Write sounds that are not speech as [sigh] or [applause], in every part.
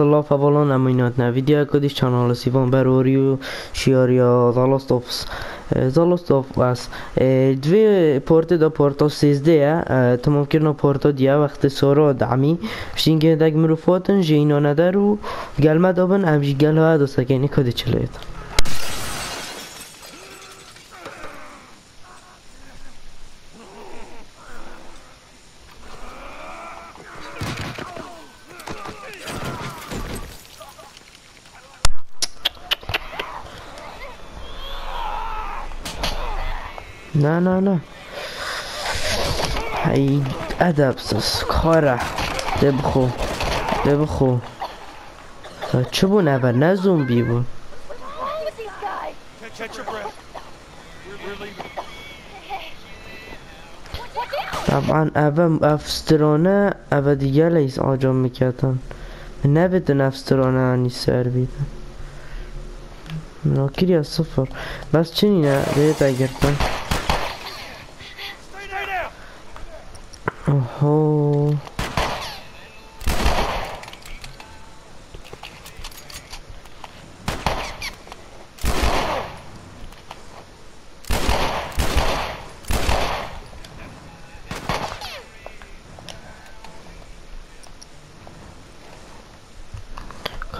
الله فوالان امینات نه ویدیو کدیش چانال سیوان بروریو شیاریا زالاستوفس زالاستوف است دوی پورت دا پورتا سیزده تمام کردن پورتا دیا وقت سورا دعمی شینگه دگ مروفاتن جینا ندر و گلمه دابن امجی گل ها دو سکنی کدی چلیت نه نه نه ای ادبسız بخو ده بخو چه بون اول؟ نه زومبی leaving. طبعا اول افسترانه اول دیگه لیس آجام می‌کردن. نبیدن افسترانه انی سر بیدن مناکری از صفر. بس چنینه بیت اگرتن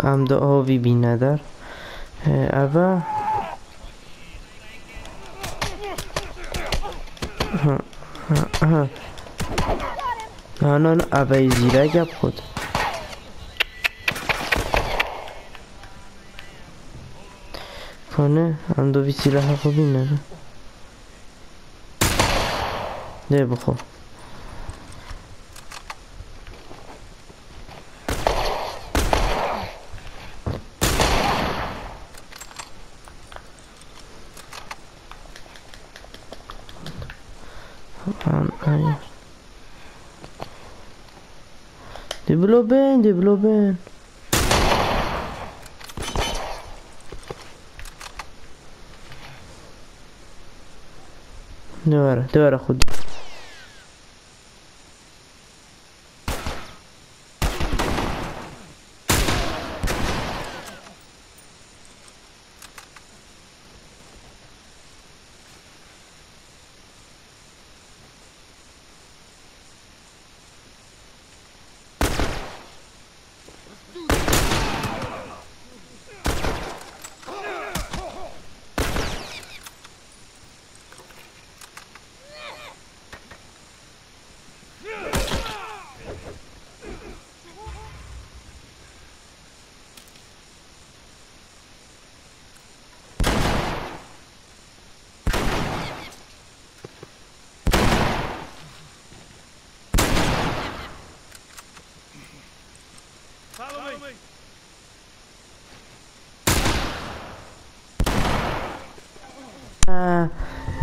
هم دا آوی بی ندر اوه نه نه نه زیره گپ خود. کنه هم دو بی سیره خوبی نره ده بخور. Det blå ben, det blå ben. دوباره دوباره خود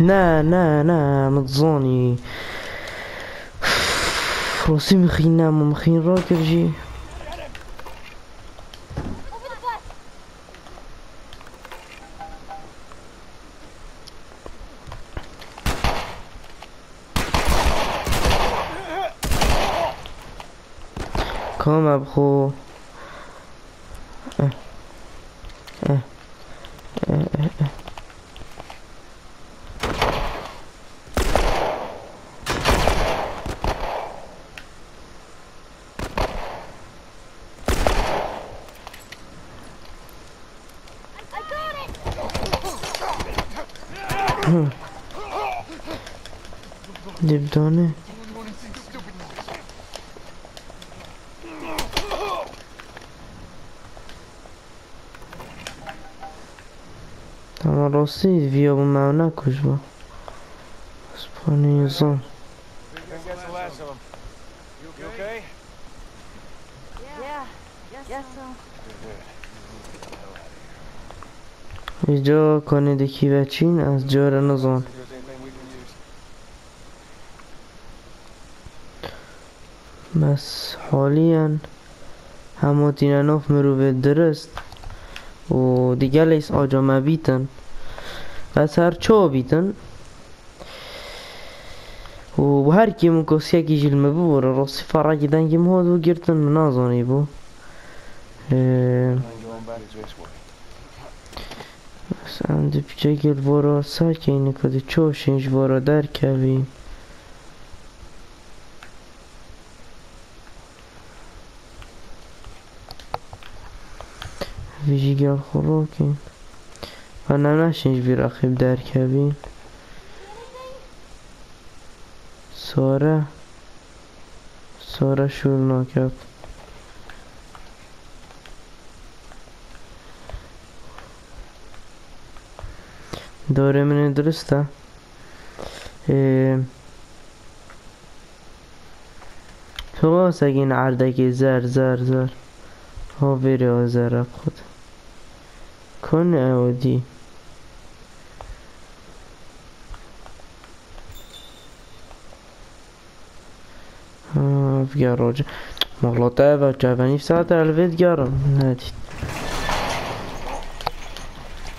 نه نه نه مخين نام مخين راكب جي Over the bus. كام ابخو Deyip daha ne? Tam orası video bulmamına kuşma. Spanyoza. Yeah, yes, sir. اینجا و چین از جار نزان. بس حالیا تینانوف مروه درست و دیگه لیس آجا مبیتن. بس هر چو بیتن. و هر کی من کسی کی جلمه بو را راسي فرق دنگ مهود و گرتن منازانی بو. بس اند پیچه گل برا سکه اینو کده چوش اینج برا در کبی. ویژی گل خورا که انا ساره. ساره شور ناکه داره من درسته واسه این عردکی زر زر زر بری آزر خود کن اودی ها بگر راجع مغلطه و جوانی ساعت الوید گرم ندید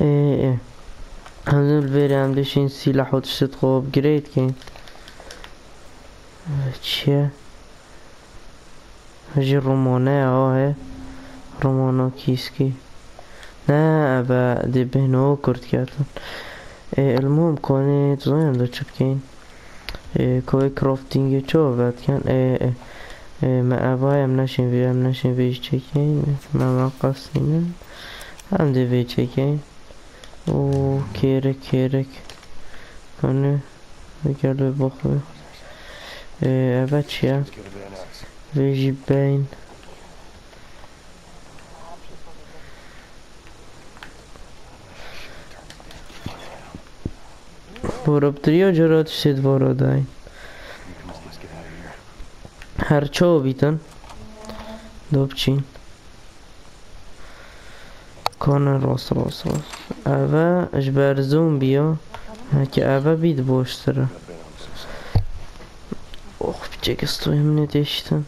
هذول الفيري هم داشين سلاح وتشت خوب جريد كين چیه؟ هجی رومانه آه رومانا کیسکی. نه با دی بهنو کرد کردن. المهم کنه دا چپ کن. اه، کوی کرافتینگ چو بد کن. ما اوای هم نشین وی هم نشین ویش چکین. ما ما قصینن هم دی وی چکین. او کرک کرک کنه بگرده بخواه. اول چیه؟ This could have been us. ویجی بین Porobtrio جرات شد وارادای Come on, let's get out of here. هر چو بیتن دوبچین کانه راست راست راست اوه اش کنه راس راس راس اوه اش برزون بیا هکه اوه بید باشتره اخ بچه گستو هم ندشتن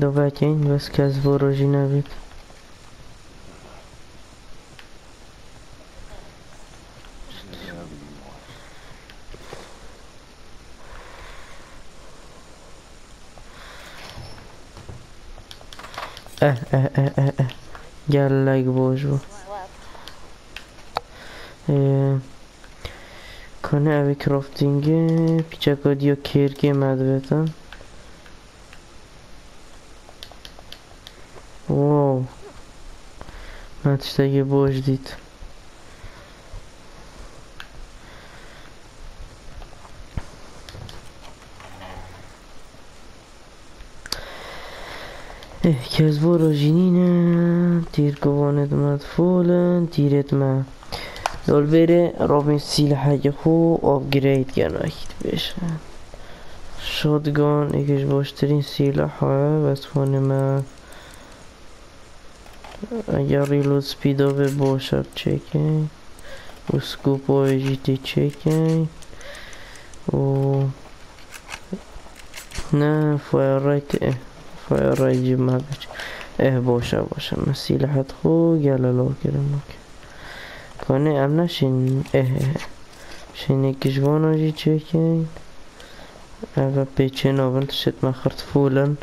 دو بکه این بس کس برو جی نبید Eh eh eh eh eh. Bu. Eee... کنه اوی کرافتینگ پیچکادی یا کرکی مدویتن واو من تشتگی باش دید کز وراجینینه تیرگوانت مدفولن تیرت مد دول بره رابین سلاح خو آپگرید اکید بشه. شادگان یکیش باشترین های وصفانه من اگر ریلود سپیدا به باشد چکن و سکوپ های جیتی چکن و نه فایر رایت ما بچه اه باشه باشه. من سلاحت خو گللا کرم اوکی کنه ام نشین. اه شین یکیش جی چکین. اوه پیچه نابن تشت مخرت فولن.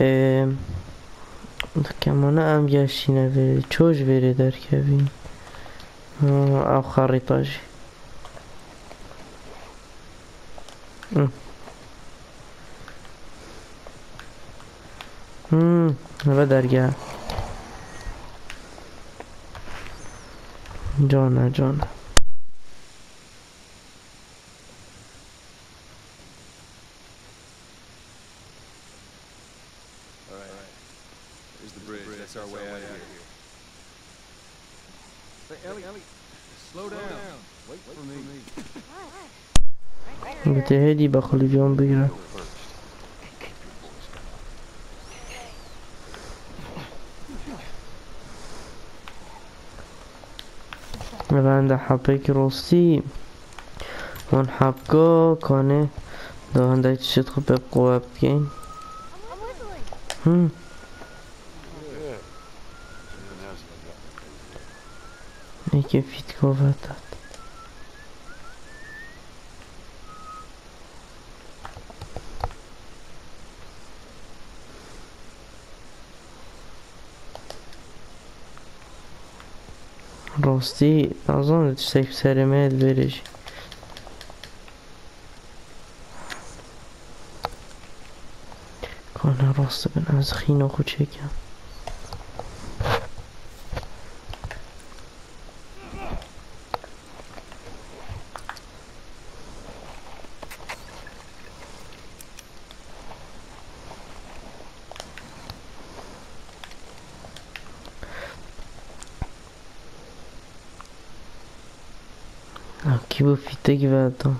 اه کمانه ام گشتینه بره چوش بره در کبین. او خریطه جی هم اوه درگه. جانه جانه All right. Here's می‌برند در حقه که روسی من حبگو کنه. دوهنده چیت شد خوب به قوه بگیم ای که فیت گوه بردار فيت كوفاتات راستی اظن تشتك سرمات بريش کنه راست بن از خینا خود چکم Fitte gibi adam.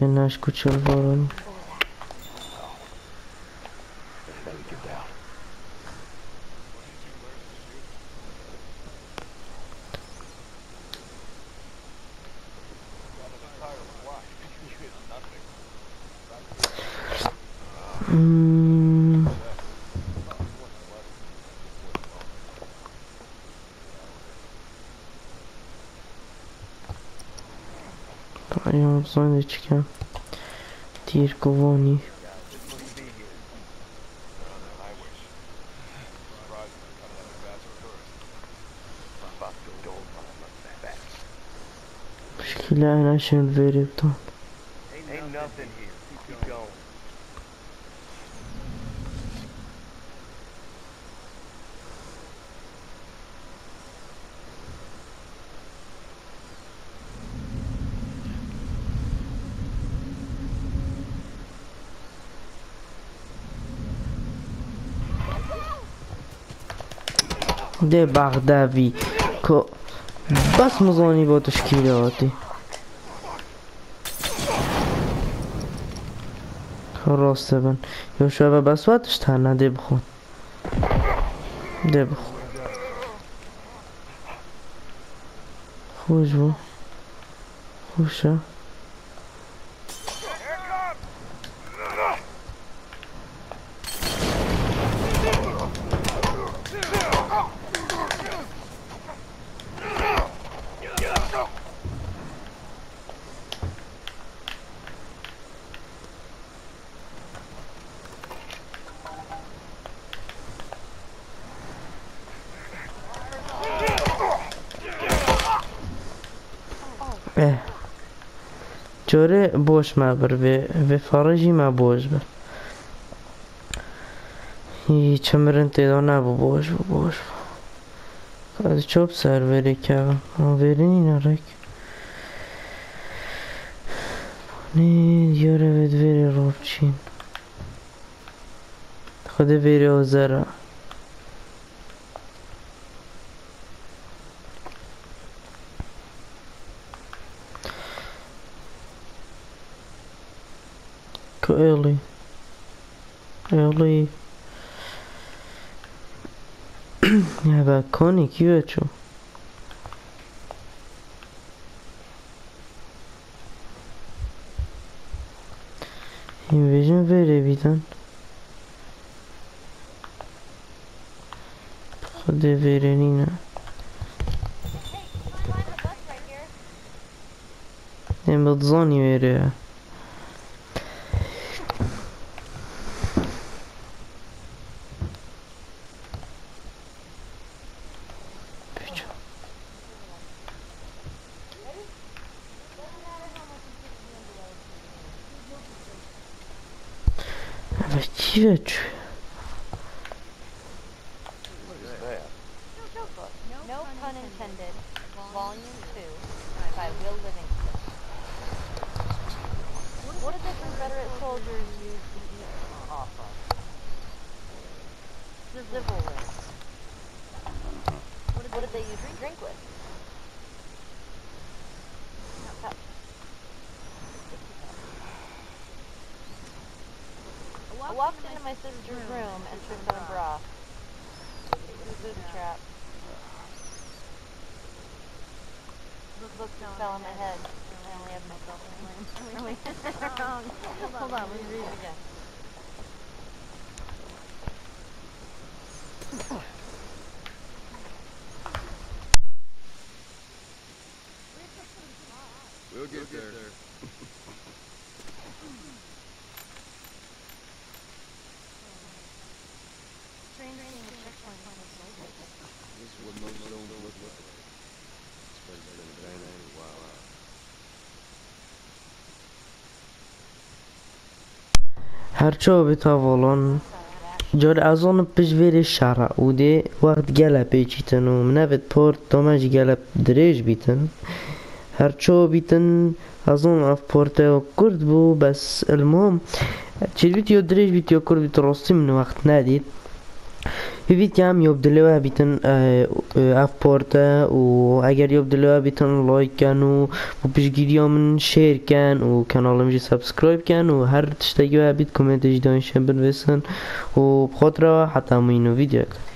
Ben aşk uçur bu oranı. Çıkan. Diğer kovani. Müşkile ana şunu verip tam. Ain't nothing here. Keep going. ده بغدوی که بس مزانی با تشکیلاتی راسته بن. یا شاید بس وقتش تنه ده بخون. ده بخون. خوش بو. خوشه جوره بوش ما بر به به فرجی ما بوش بر یه چمرن تی دو نه بوش بوش از چوب سر وری که من وری نی نرک نی دیاره ود وری روبچین خود وری آزاده Go early. Early. ja, war Konig, Jürgen. Invasion very evident. Pochodę Wyrelina. Nie, bo dzwoni Wyrelina. Right here. En wat zon veriyor. Właściwie czy... No pun intended. Volume 2 by Will Livingston. What did the Confederate soldiers use to off of? What did they you drink with? Cup. I walked into my sister's room and tripped on a bra. It was a booby trap. Fell on my head. I only have myself in Wrong. Hold on, let me read it again. [laughs] [laughs] هرچو بتاولون جار از آن پشویر شرع و ده وقت گله پیچیتن و منوت پورت دامج گله دریج بیتن. هرچو بیتن از آن اف پورت و کرد بو بس المهم چید بیت یا دریج بیت یا کرد بیت راستی من وقت ندید. هم یابدلوه بیتن اه، اه، اف و اگر یابدلوه بیتن لایک کن و و پیشگیری من شیر کن و کانالم جی سابسکرایب کن و هر تشتگی بیت کامنتش دانشن بنویسن و بخاطر حتی همینو ویدیو کن